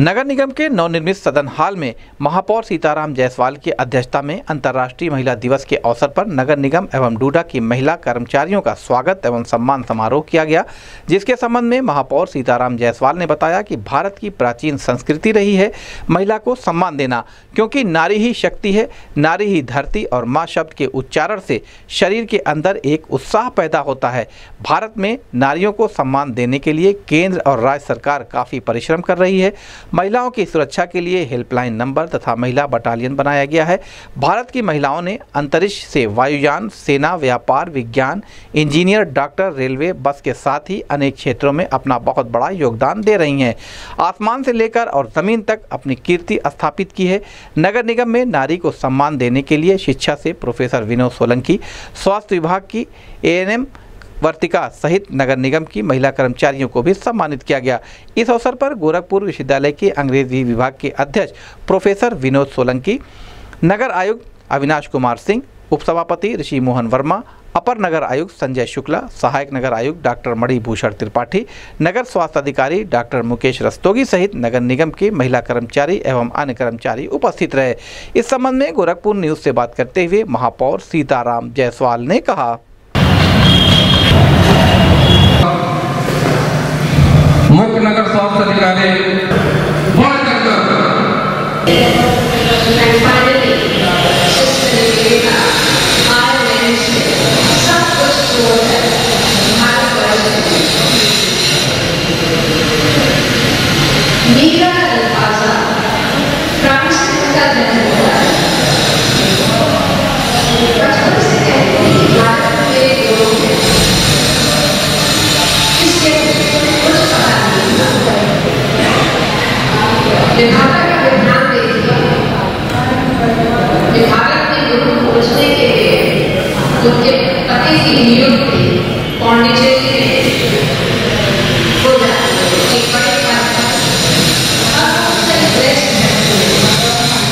नगर निगम के नवनिर्मित सदन हाल में महापौर सीताराम जायसवाल की अध्यक्षता में अंतर्राष्ट्रीय महिला दिवस के अवसर पर नगर निगम एवं डूडा की महिला कर्मचारियों का स्वागत एवं सम्मान समारोह किया गया, जिसके संबंध में महापौर सीताराम जायसवाल ने बताया कि भारत की प्राचीन संस्कृति रही है, महिला को सम्मान देना, क्योंकि नारी ही शक्ति है, नारी ही धरती और माँ शब्द के उच्चारण से शरीर के अंदर एक उत्साह पैदा होता है। भारत में नारियों को सम्मान देने के लिए केंद्र और राज्य सरकार काफ़ी परिश्रम कर रही है। महिलाओं की सुरक्षा के लिए हेल्पलाइन नंबर तथा महिला बटालियन बनाया गया है। भारत की महिलाओं ने अंतरिक्ष से वायुयान, सेना, व्यापार, विज्ञान, इंजीनियर, डॉक्टर, रेलवे, बस के साथ ही अनेक क्षेत्रों में अपना बहुत बड़ा योगदान दे रही हैं। आसमान से लेकर और ज़मीन तक अपनी कीर्ति स्थापित की है। नगर निगम में नारी को सम्मान देने के लिए शिक्षा से प्रोफेसर विनोद सोलंकी, स्वास्थ्य विभाग की एएनएम वर्तिका सहित नगर निगम की महिला कर्मचारियों को भी सम्मानित किया गया। इस अवसर पर गोरखपुर विश्वविद्यालय के अंग्रेज़ी विभाग के अध्यक्ष प्रोफेसर विनोद सोलंकी, नगर आयुक्त अविनाश कुमार सिंह, उपसभापति ऋषि मोहन वर्मा, अपर नगर आयुक्त संजय शुक्ला, सहायक नगर आयुक्त डॉक्टर मणिभूषण त्रिपाठी, नगर स्वास्थ्य अधिकारी डॉक्टर मुकेश रस्तोगी सहित नगर निगम के महिला कर्मचारी एवं अन्य कर्मचारी उपस्थित रहे। इस संबंध में गोरखपुर न्यूज़ से बात करते हुए महापौर सीताराम जायसवाल ने कहा। मुख्य नगर स्वास्थ्य अधिकारी बढ़ चढ़कर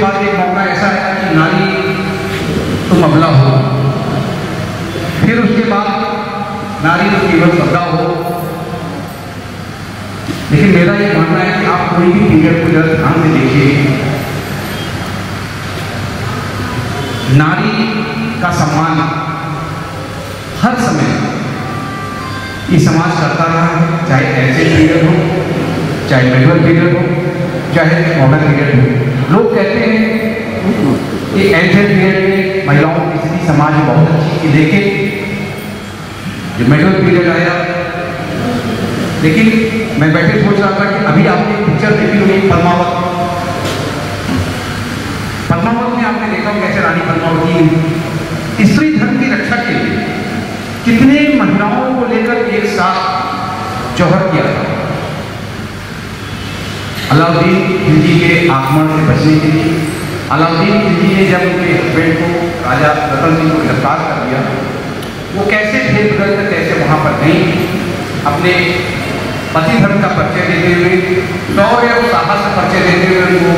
बाद एक मौका ऐसा है कि नारी तुम अबला हो, फिर उसके बाद नारी तो केवल सदा हो। लेकिन मेरा ये मानना है कि आप कोई भी पीरियड को जरा ध्यान से देखिए। नारी का सम्मान हर समय ये समाज करता रहा है, चाहे ऐसे पीरियड हो, चाहे मेडल पीरियड हो, चाहे मॉडर्न पीरियड हो। लोग कहते हैं कि ऐसे पीरियड में महिलाओं की स्थिति समाज में बहुत अच्छी थी, लेकिन जो मेडल पीरियड आया, लेकिन मैं बैठे सोच रहा था कि अभी आपने पिक्चर देखी होगी पद्मावत। पद्मावत में आपने देखा कैसे रानी पद्मावती स्त्री धर्म की रक्षा के लिए कितने महिलाओं को लेकर एक साथ जौहर किया था। अलाउद्दीन के आक्रमण से बचने के लिए। अलाउद्दीन खिलजी ने जब उनके हस्बैंड को राजा रतन सिंह को गिरफ़्तार कर दिया वो कैसे थे बदल कैसे वहाँ पर गई? अपने पति धर्म का परिचय देते हुए, शौर्य और साहस का परिचय देते हुए उनको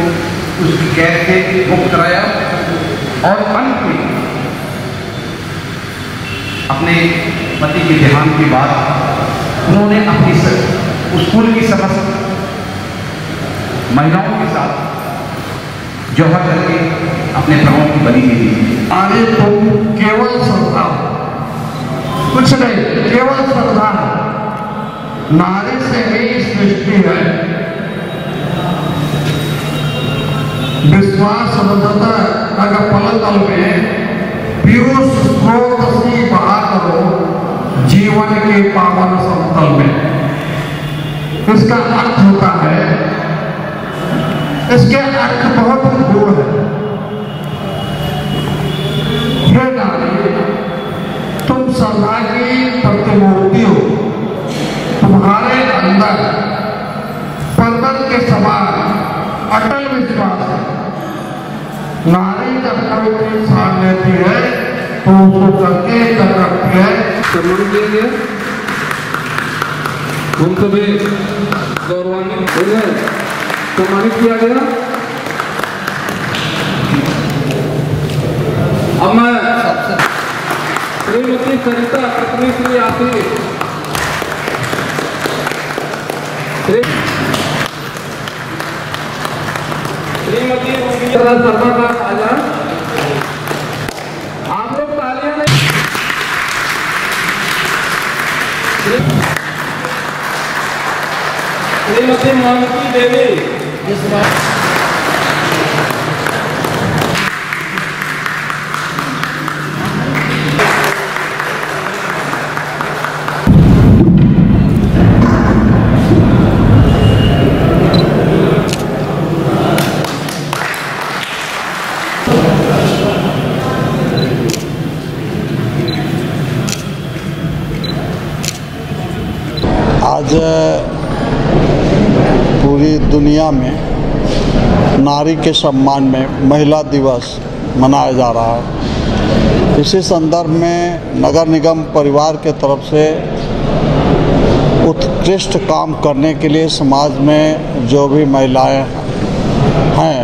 उसकी कैद से मुक्त कराया और अंत में अपने पति के देहांत के बाद उन्होंने अपनी स- उस कुल की समस्त महिलाओं के साथ जौहर करके अपने प्राणों की बलि दे दी। आगे तुम केवल श्रद्धा कुछ नहीं, केवल श्रद्धा नारी से ही सृष्टि है। विश्वास रजत अगर पलतल में पीयूष स्रोत सी बहा करो जीवन के पावन समतल में। इसका अर्थ होता है इसके अर्थ बहुत दूर है। तुम सदा की प्रतिमूर्ति हो तुम्हारे अंदर पर्वत के समान अटल विश्वास है। नारी जब कोई इंसान लेती है तो उसको करके कर रखती है। उनको भी गौरवान्वित हो सम्मानित किया गया। अब मैं श्रीमती सरिता पत्नी श्री श्री- श्रीमती शर्मा का श्रीमती मानसी देवी। आज पूरी दुनिया में नारी के सम्मान में महिला दिवस मनाया जा रहा है। इसी संदर्भ में नगर निगम परिवार के तरफ़ से उत्कृष्ट काम करने के लिए समाज में जो भी महिलाएँ हैं,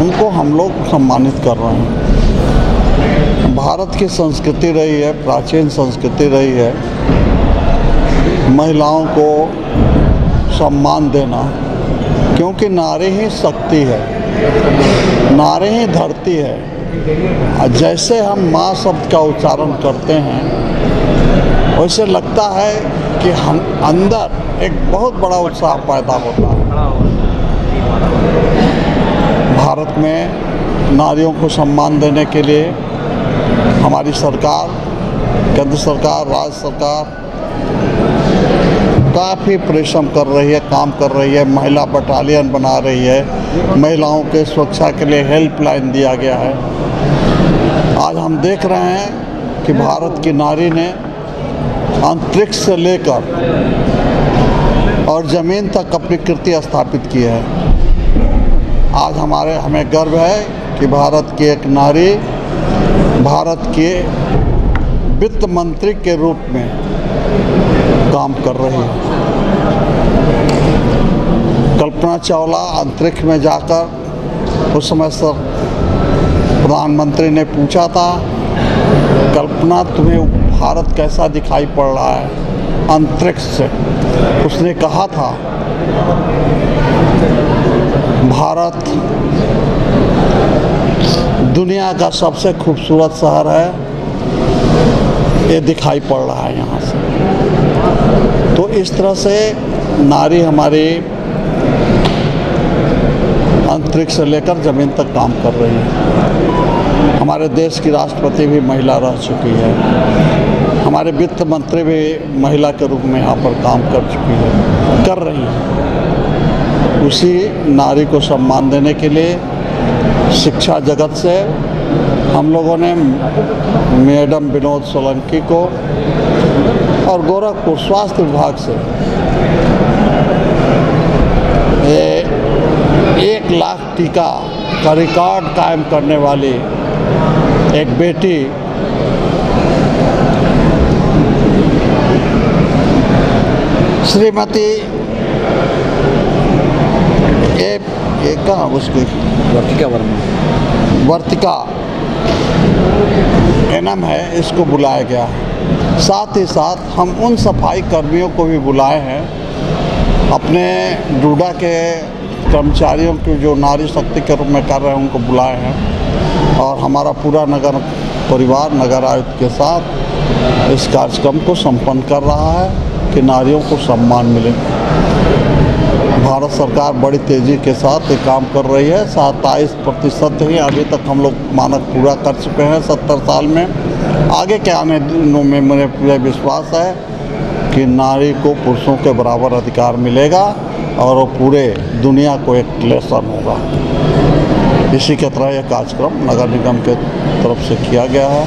उनको हम लोग सम्मानित कर रहे हैं। भारत की संस्कृति रही है, प्राचीन संस्कृति रही है। महिलाओं को सम्मान देना। क्योंकि नारी ही शक्ति है, नारे ही धरती है। जैसे हम माँ शब्द का उच्चारण करते हैं, वैसे लगता है कि हम अंदर एक बहुत बड़ा उत्साह पैदा होता है। भारत में नारियों को सम्मान देने के लिए हमारी सरकार, केंद्र सरकार, राज्य सरकार काफ़ी परिश्रम कर रही है, काम कर रही है, महिला बटालियन बना रही है। महिलाओं के सुरक्षा के लिए हेल्पलाइन दिया गया है। आज हम देख रहे हैं कि भारत की नारी ने अंतरिक्ष से लेकर और ज़मीन तक अपनी कृति स्थापित की है। आज हमारे, हमें गर्व है कि भारत की एक नारी, भारत के वित्त मंत्री के रूप में काम कर रही है। कल्पना चावला अंतरिक्ष में जाकर उस समय सर प्रधानमंत्री ने पूछा था, कल्पना, तुम्हें भारत कैसा दिखाई पड़ रहा है? अंतरिक्ष से उसने कहा था, भारत दुनिया का सबसे खूबसूरत शहर है। ये दिखाई पड़ रहा है यहाँ से। तो इस तरह से नारी हमारी अंतरिक्ष से लेकर ज़मीन तक काम कर रही है। हमारे देश की राष्ट्रपति भी महिला रह चुकी है। हमारे वित्त मंत्री भी महिला के रूप में यहाँ पर काम कर चुकी है। कर रही है। उसी नारी को सम्मान देने के लिए शिक्षा जगत से हम लोगों ने मैडम विनोद सोलंकी को और गोरखपुर स्वास्थ्य विभाग से। एक लाख टीका का रिकॉर्ड कायम करने वाली एक बेटी श्रीमती ये ये कहाँ उसकी? वर्तिका वर्मा। वर्तिका। एनम है इसको बुलाया गया। है साथ ही साथ हम उन सफ़ाई कर्मियों को भी बुलाए हैं, अपने डूडा के कर्मचारियों की जो नारी शक्ति के रूप में कर रहे हैं, उनको बुलाए हैं। और हमारा पूरा नगर, परिवार नगर आयुक्त के साथ इस कार्यक्रम को संपन्न कर रहा है कि नारियों को सम्मान मिले। भारत सरकार बड़ी तेज़ी के साथ ये काम कर रही है। सत्ताईस प्रतिशत ही अभी तक हम लोग मानक पूरा कर चुके हैं सत्तर साल में। आगे के आने दिनों में मुझे पूरा विश्वास है कि नारी को पुरुषों के बराबर अधिकार मिलेगा और वो पूरे दुनिया को एक लेसन होगा। इसी के तरह यह कार्यक्रम नगर निगम के तरफ़ से किया गया है।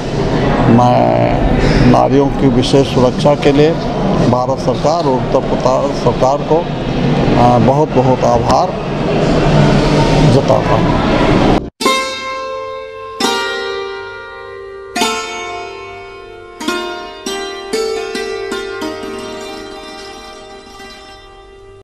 मैं नारियों की विशेष सुरक्षा के लिए भारत सरकार और उत्तर प्रदेश सरकार को बहुत बहुत आभार जता